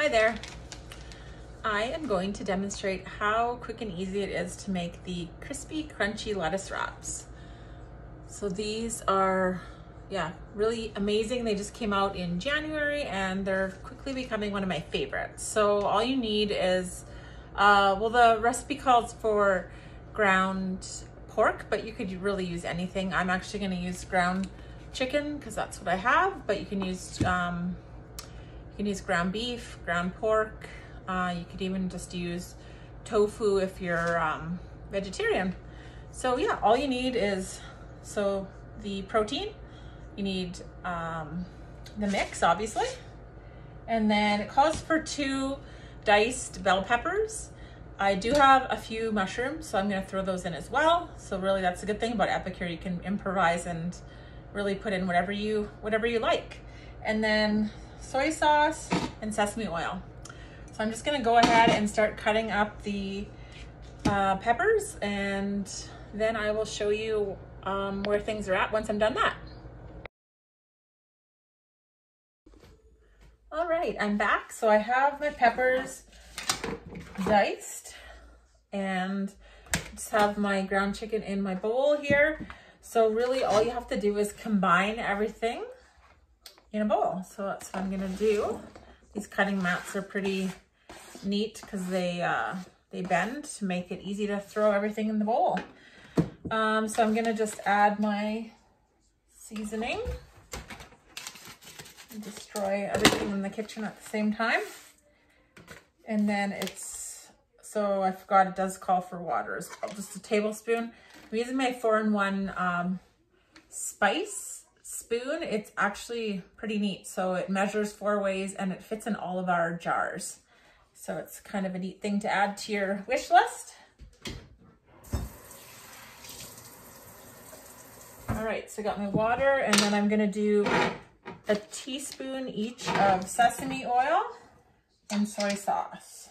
Hi there. I am going to demonstrate how quick and easy it is to make the crispy crunchy lettuce wraps. So these are, yeah, really amazing. They just came out in January and they're quickly becoming one of my favorites. So all you need is, uh, well, the recipe calls for ground pork, but you could really use anything. I'm actually gonna use ground chicken because that's what I have, but you can use um, can use ground beef, ground pork. Uh, you could even just use tofu if you're um, vegetarian. So yeah, all you need is so the protein. You need um, the mix, obviously, and then it calls for two diced bell peppers. I do have a few mushrooms, so I'm gonna throw those in as well. So really that's a good thing about Epicure. You can improvise and really put in whatever you whatever you like. And then soy sauce and sesame oil. So I'm just gonna go ahead and start cutting up the uh, peppers and then I will show you um, where things are at once I'm done that. All right, I'm back. So I have my peppers diced and just have my ground chicken in my bowl here. So really all you have to do is combine everything in a bowl. So that's what I'm gonna do. These cutting mats are pretty neat because they uh, they bend to make it easy to throw everything in the bowl. Um, so I'm gonna just add my seasoning destroy everything in the kitchen at the same time. And then it's, so I forgot it does call for water just a tablespoon. I'm using my four-in-one um, spice spoon. It's actually pretty neat. So it measures four ways and it fits in all of our jars. So it's kind of a neat thing to add to your wish list. All right, so I got my water and then I'm gonna do a teaspoon each of sesame oil and soy sauce.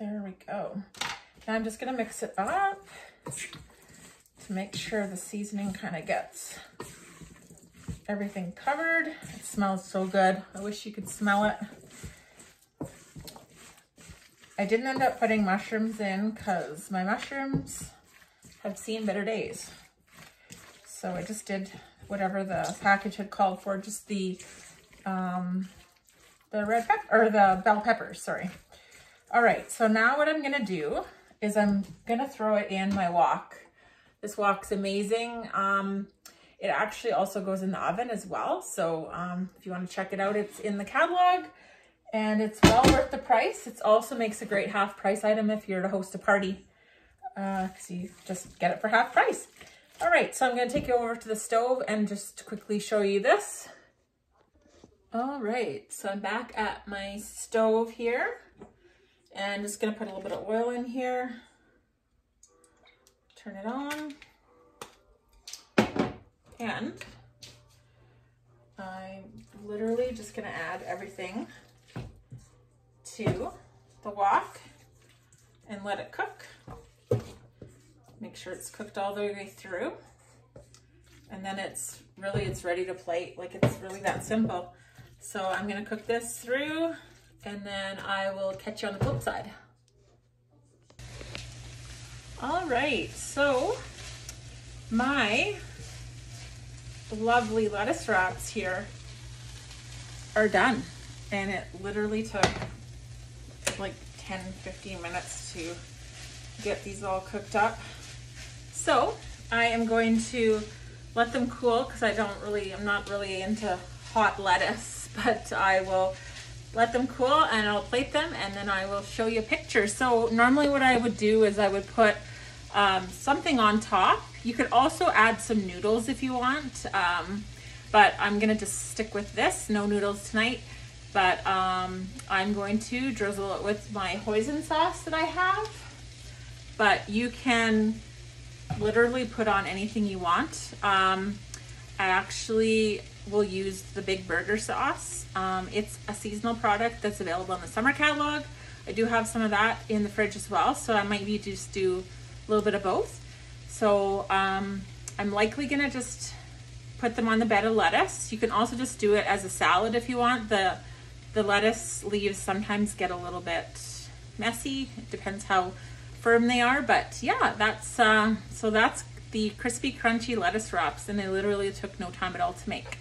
There we go. Now I'm just gonna mix it up to make sure the seasoning kind of gets everything covered. It smells so good. I wish you could smell it. I didn't end up putting mushrooms in because my mushrooms have seen better days. So I just did whatever the package had called for, just the um, the red pepper, or the bell peppers, sorry. All right, so now what I'm gonna do is I'm gonna throw it in my wok. This wok's amazing. Um, it actually also goes in the oven as well. So um, if you wanna check it out, it's in the catalog and it's well worth the price. It also makes a great half price item if you're to host a party because uh, you just get it for half price. All right, so I'm gonna take you over to the stove and just quickly show you this. All right, so I'm back at my stove here and just gonna put a little bit of oil in here. Turn it on. And I'm literally just gonna add everything to the wok and let it cook. Make sure it's cooked all the way through. And then it's really, it's ready to plate. Like it's really that simple. So I'm gonna cook this through and then I will catch you on the flip side. All right, so my lovely lettuce wraps here are done. And it literally took like 10, 15 minutes to get these all cooked up. So I am going to let them cool because I don't really, I'm not really into hot lettuce, but I will let them cool and I'll plate them and then I will show you pictures. So normally what I would do is I would put um, something on top. You could also add some noodles if you want, um, but I'm gonna just stick with this, no noodles tonight. But um, I'm going to drizzle it with my hoisin sauce that I have. But you can literally put on anything you want. Um, I actually will use the Big Burger sauce. Um, it's a seasonal product that's available in the summer catalog. I do have some of that in the fridge as well, so I might be just do a little bit of both. So um, I'm likely gonna just put them on the bed of lettuce. You can also just do it as a salad if you want. The the lettuce leaves sometimes get a little bit messy. It depends how firm they are, but yeah, that's uh, so that's the crispy crunchy lettuce wraps and they literally took no time at all to make.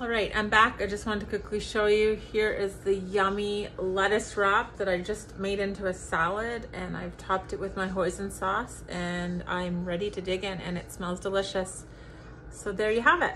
All right, I'm back. I just wanted to quickly show you. Here is the yummy lettuce wrap that I just made into a salad and I've topped it with my hoisin sauce and I'm ready to dig in and it smells delicious. So there you have it.